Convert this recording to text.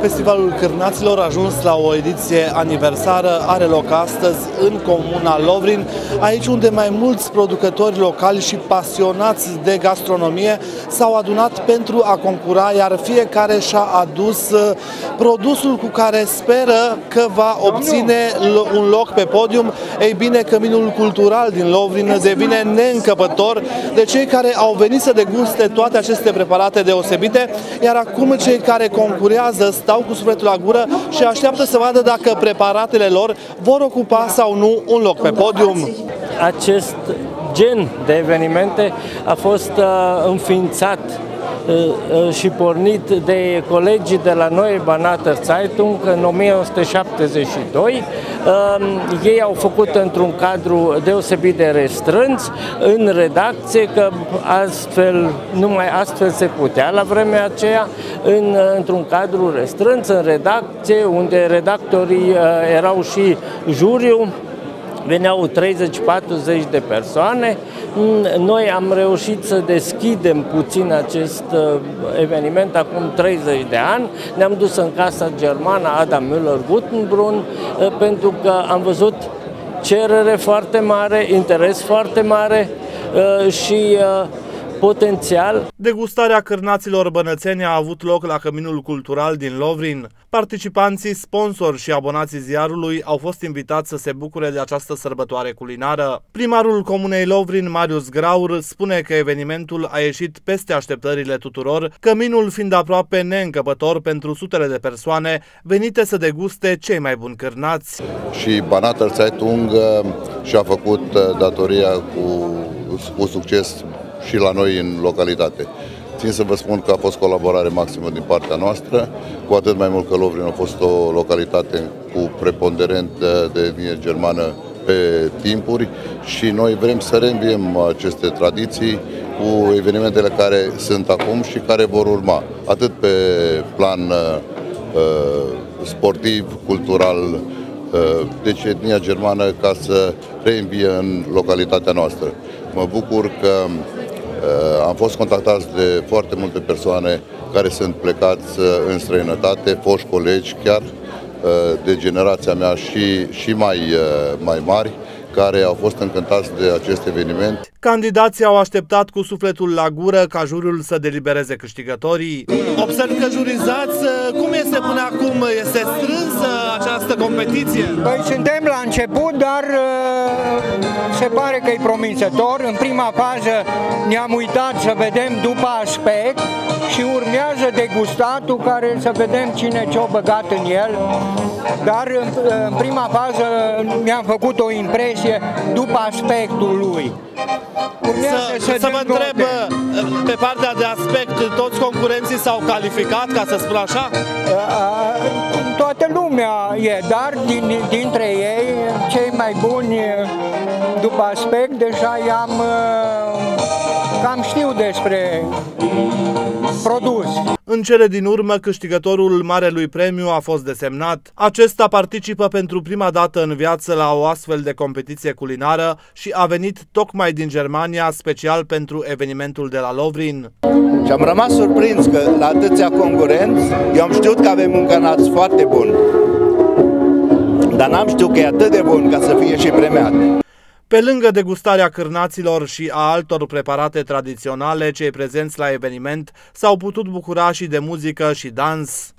Festivalul Cârnaților a ajuns la o ediție aniversară, are loc astăzi în comuna Lovrin, aici unde mai mulți producători locali și pasionați de gastronomie s-au adunat pentru a concura, iar fiecare și-a adus uh, produsul cu care speră că va obține un loc pe podium. Ei bine, Căminul Cultural din Lovrin devine neîncăpător de cei care au venit să deguste toate aceste preparate deosebite, iar acum cei care concurează stau cu sufletul la gură și așteaptă să vadă dacă preparatele lor vor ocupa sau nu un loc pe podium. Acest gen de evenimente a fost uh, înființat Uh, uh, și pornit de colegii de la noi Banater Zeitung în 1972. Um, ei au făcut într-un cadru deosebit de restrâns în redacție, că astfel, numai astfel se putea la vremea aceea, în, într-un cadru restrâns, în redacție, unde redactorii uh, erau și juriu, veneau 30-40 de persoane. Noi am reușit să deschidem puțin acest uh, eveniment acum 30 de ani. Ne-am dus în casa germană Adam Müller-Gutenbrunn uh, pentru că am văzut cerere foarte mare, interes foarte mare uh, și potențial. Degustarea cârnaților bănățeni a avut loc la Căminul Cultural din Lovrin. Participanții, sponsori și abonații ziarului au fost invitați să se bucure de această sărbătoare culinară. Primarul Comunei Lovrin, Marius Graur, spune că evenimentul a ieșit peste așteptările tuturor, căminul fiind aproape neîncăpător pentru sutele de persoane venite să deguste cei mai buni cârnați. Și Banater Zeitung uh, și-a făcut uh, datoria cu, cu succes și la noi în localitate. Țin să vă spun că a fost colaborare maximă din partea noastră, cu atât mai mult că Lovrin a fost o localitate cu preponderent de etnie germană pe timpuri și noi vrem să reînviem aceste tradiții cu evenimentele care sunt acum și care vor urma, atât pe plan uh, sportiv, cultural, uh, deci etnia germană ca să reînvie în localitatea noastră. Mă bucur că Uh, am fost contactați de foarte multe persoane care sunt plecați uh, în străinătate, foști colegi chiar uh, de generația mea și, și mai, mai mari, care au fost încântați de acest eveniment. Candidații au așteptat cu sufletul la gură ca jurul să delibereze câștigătorii. Observ că jurizați, cum este până acum? Este strânsă această competiție? Păi suntem la început, dar se pare că e promițător. În prima fază ne-am uitat să vedem după aspect și urmează degustatul care să vedem cine ce-o băgat în el. Dar în, în prima fază mi-am făcut o impresie după aspectul lui. Urmează să, să, să vă întreb, pe partea de aspect, toți concurenții s-au calificat, ca să spun așa? Toată lumea e, dar din, dintre ei, cei mai buni după aspect, deja i-am cam știu despre produs. În cele din urmă, câștigătorul Marelui Premiu a fost desemnat. Acesta participă pentru prima dată în viață la o astfel de competiție culinară și a venit tocmai din Germania, special pentru evenimentul de la Lovrin. Și am rămas surprins că la atâția concurenți, eu am știut că avem un canaț foarte bun. Dar n-am știut că e atât de bun ca să fie și premiat. Pe lângă degustarea cârnaților și a altor preparate tradiționale, cei prezenți la eveniment s-au putut bucura și de muzică și dans.